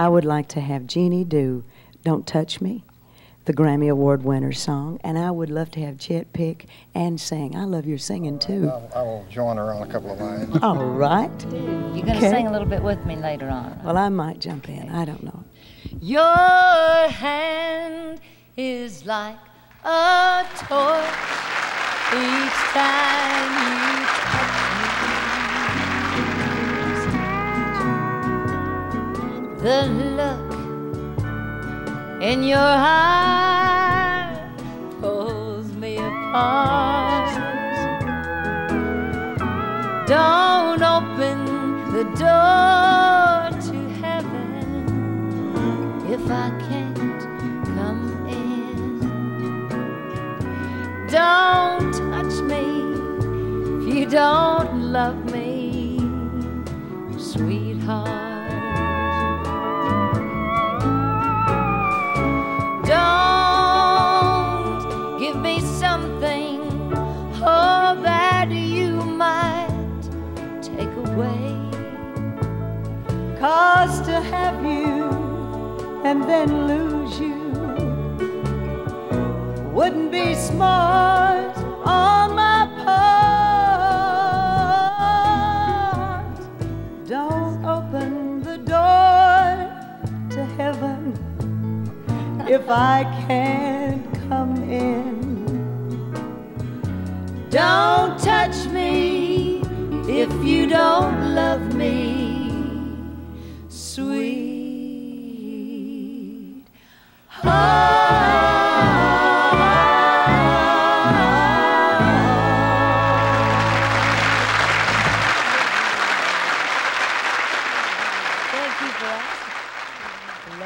I would like to have Jeannie do Don't Touch Me, the Grammy Award winner song, and I would love to have Chet pick and sing. I love your singing too. I'll, I will join her on a couple of lines. All right. You're going to Okay. sing a little bit with me later on. Well, I might jump in. I don't know. Your hand is like a torch each time The look in your eye pulls me apart. Don't open the door to heaven if I can't come in. Don't touch me if you don't love me, sweetheart. Cause to have you and then lose you wouldn't be smart on my part. Don't open the door to heaven if I can't come in. Don't love. Thank you for asking.